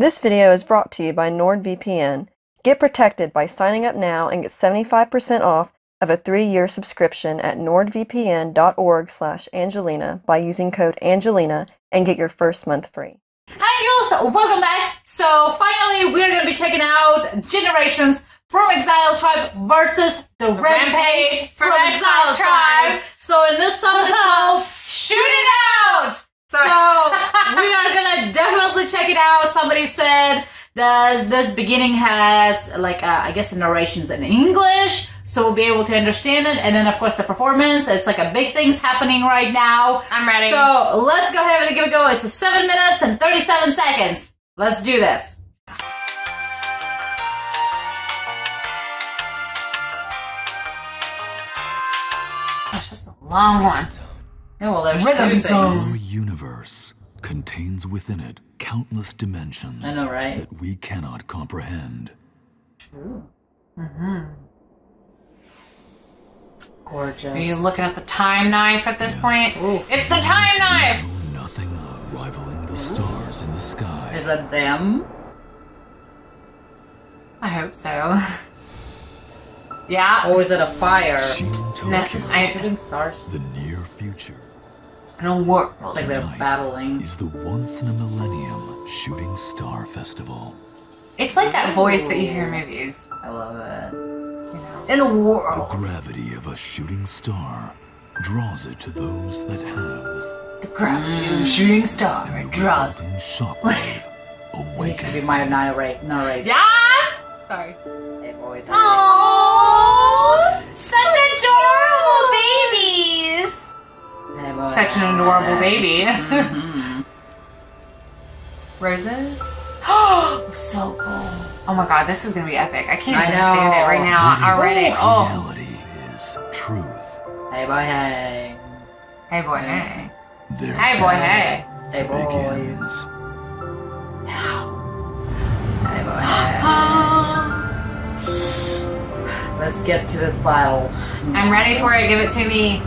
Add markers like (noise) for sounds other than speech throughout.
This video is brought to you by NordVPN. Get protected by signing up now and get 75% off of a three-year subscription at nordvpn.org slash Angelina by using code Angelina and get your first month free. Hi Angels, welcome back. So finally we're gonna be checking out Generations from Exile Tribe versus the Rampage from Exile Tribe. So in this song it's called (laughs) Shoot It Out! So we are gonna definitely check it out. Somebody said that this beginning has like uh, I guess the narrations in English, so we'll be able to understand it. And then of course the performance. It's like a big thing's happening right now. I'm ready. So let's go ahead and give it a go. It's a seven minutes and thirty-seven seconds. Let's do this. That's a long one. Yeah, well, there's Rhythm two things. Our universe contains within it countless dimensions I know, right? that we cannot comprehend. Mm-hmm. Gorgeous. Are you looking at the time knife at this point? Ooh. It's the time knife! Nothing of rivaling the stars in the sky. Is that them? I hope so. (laughs) yeah. Or is it a fire? Shin No, Tokyo, I, Shooting stars. the near future, I don't work. It's like they're battling. is the once in a millennium Shooting Star Festival. It's like that voice that you hear in movies. I love it. You know. In a world. The gravity of a shooting star draws it to those that have this, The gravity of a mm. shooting star and the draws. resulting shockwave (laughs) Needs to be awakens my them. narrate. Narrate. Yeah! Sorry. Hey, boy. Oh, such adorable Such an adorable baby. (laughs) Mhm. Roses? (gasps) Oh, so cool. Oh my god, this is gonna be epic. I can't I even know. stand it right now. What Already. is Oh. Reality is truth. Hey, boy. Hey. Hey boy, hey. Their Hey boy, hey. Hey, boy. begins. Now. Hey, boy. (gasps) Hey. Let's get to this battle. I'm ready for it. Give it to me.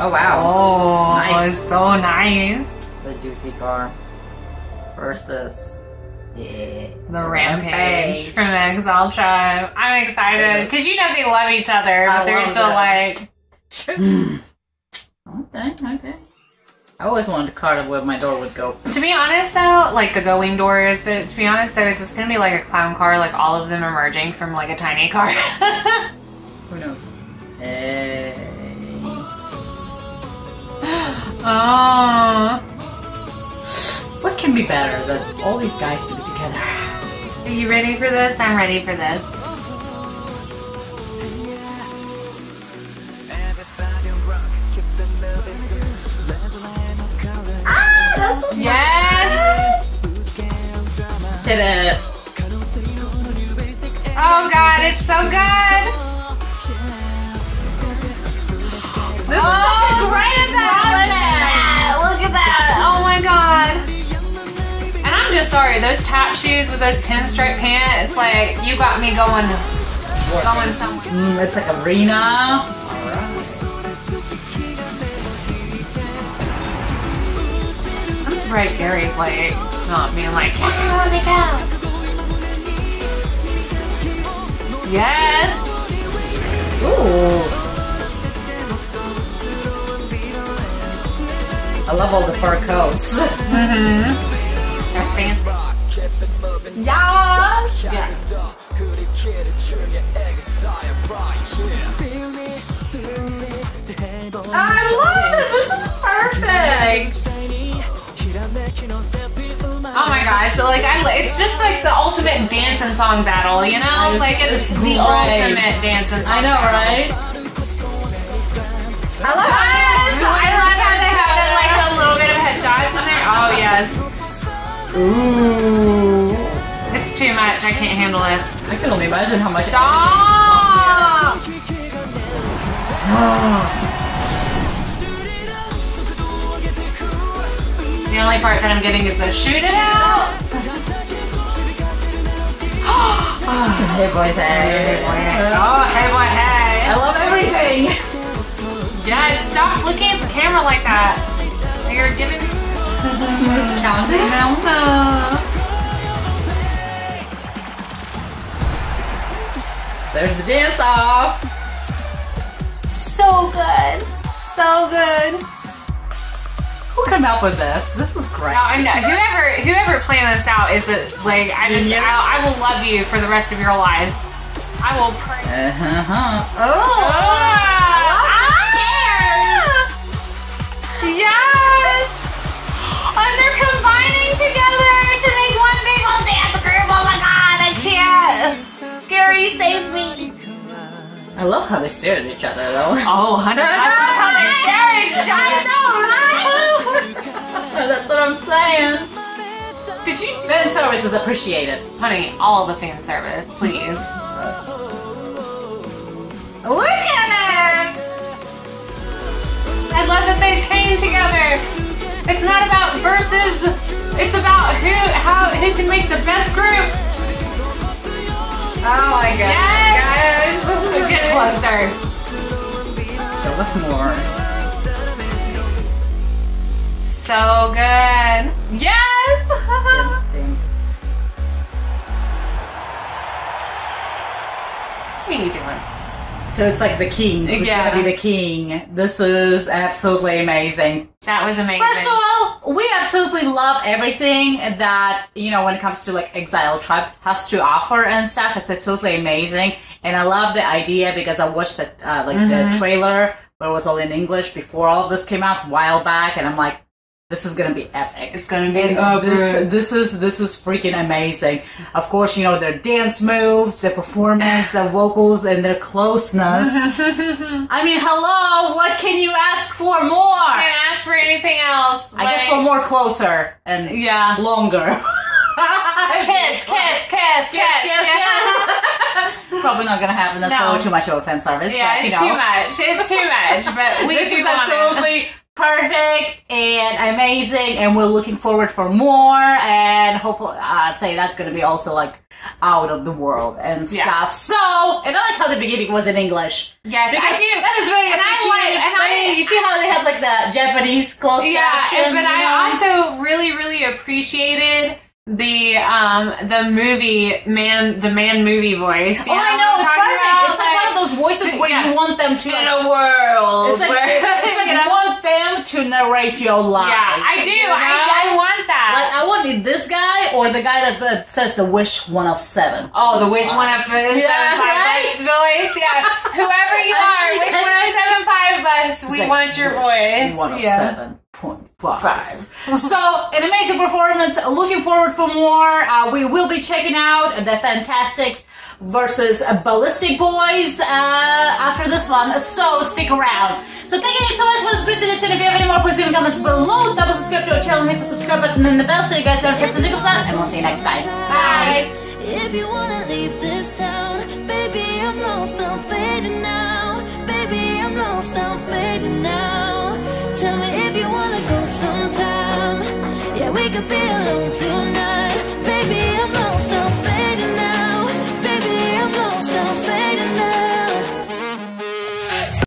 Oh, wow. Oh, Nice. so nice. The juicy car versus. Yeah. The rampage, from the Exile Tribe. I'm excited because you know they love each other, I but they're love still like. (laughs) Okay, okay. I always wanted a car where my door would go. To be honest, though, like the going doors, but to be honest, though, is it's gonna be like a clown car, like all of them emerging from like a tiny car. (laughs) Who knows? Hey. Oh, (gasps) What can be better than all these guys to be together? are you ready for this? I'm ready for this. Ah, yes! Hit it. Oh god, it's so good! This Oh, is such a oh. great sorry, those tap shoes with those pinstripe pants, it's like, you got me going, going somewhere. Mm, it's like arena. I'm surprised Gary's like, not being like, they go. Yes! Ooh. I love all the fur coats. Mm-hmm. They're fancy. Yeah. I love this. This is perfect. Oh my gosh, so like I, it's just like the ultimate dance and song battle, you know? Like it's, it's the great. ultimate dance and song I know, right? I love Yes! I love how they have like a little bit of headshots in there. Oh yes. Ooh. It's too much. I can't handle it. I can only imagine how much. Stop! The only part that I'm getting is the shoot it out. (gasps) Hey boys, hey. Oh, hey boy, hey. I love everything. Yes, stop looking at the camera like that. You're giving me. There's the dance off. So good. So good. Who come up with this? This is great. No, I know. Whoever whoever planned this out is like I just. I, I will love you for the rest of your life. I will pray. Uh-huh. oh. oh. I love how they stare at each other though. (laughs) Oh, honey, (laughs) that's how they stare at each other. (laughs) Oh, that's what I'm saying. Did you Fan service is appreciated. Honey, all the fan service, please. Look at it! I love that they came together. It's not about verses. It's about who how who can make the best group. Oh my god. Yes! Closer. Show us more. So good. Yes! Instinct. (laughs) what are you doing? So it's like the king. Who's Yeah. gonna be the king? This is absolutely amazing. That was amazing. First of all, we absolutely love everything that you know when it comes to like Exile Tribe has to offer and stuff. It's absolutely amazing, and I love the idea because I watched the uh, like the trailer where it was all in English before all of this came out a while back, and I'm like, this is gonna be epic. it's gonna be And, uh, this, this is this is freaking amazing. Of course, you know their dance moves, their performance, their vocals, and their closeness. (laughs) I mean, hello, what can you ask for more? can't ask for anything else. I guess for more closer and Yeah. longer. (laughs) (laughs) Kiss, kiss, kiss, kiss, yes, yes. Probably not gonna happen. That's No. probably too much of a fan service. Yeah, but, you it's know. too much. It's too much, but we This do is absolutely perfect and amazing, and we're looking forward for more. And hopefully, I'd say that's gonna be also like out of the world and Yeah. stuff. So, and I like how the beginning was in English. Yes, Because I do. That is very And I like- and I- you see how they have like the Japanese closed Yeah, caption, but I know? also really, really appreciated the um the movie man the man movie voice. Oh, I what know, it's perfect. about? It's like one of those voices where Yeah. you want them to. in like, a world. It's like, where, (laughs) it's like (laughs) know? want them to narrate your life. yeah, I do. You know? I, I want that. Like I want it this guy or the guy that, that says the wish one of seven. Oh, the Wish 107 Yeah, right? voice. Yeah. (laughs) Whoever you are, Wish I 107 bus, we like, want your voice. One of Yeah. Five. so an amazing performance. Looking forward for more. Uh, we will be checking out the Fantastics versus BALLISTIK BOYZ uh, after this one. So stick around. So thank you so much for this great edition. If you have any more, please leave comments below. Double subscribe to our channel, hit the subscribe button and the bell so you guys don't miss tickles out. And we'll see you next time. Bye. If you wanna leave this town, baby, I'm lost, I'm fading now. Baby, I'm lost, I'm fading now. We could be alone tonight. Baby,